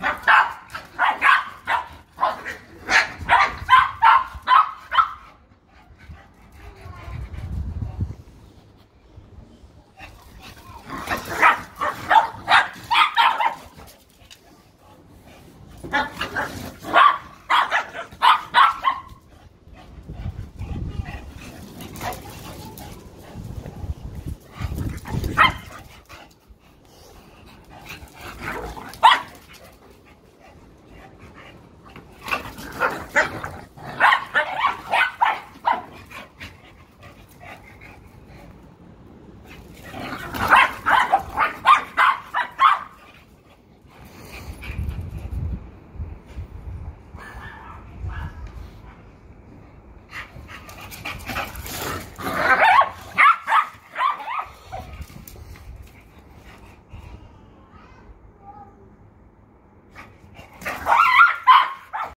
Ha ha ha!